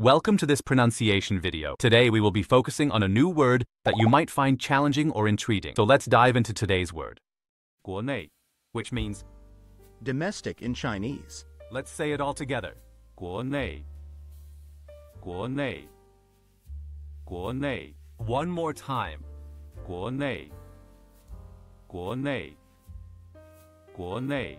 Welcome to this pronunciation video. Today we will be focusing on a new word that you might find challenging or intriguing. So let's dive into today's word. 国内, which means Domestic in Chinese. Let's say it all together. 国内,国内,国内. One more time. 国内,国内,国内.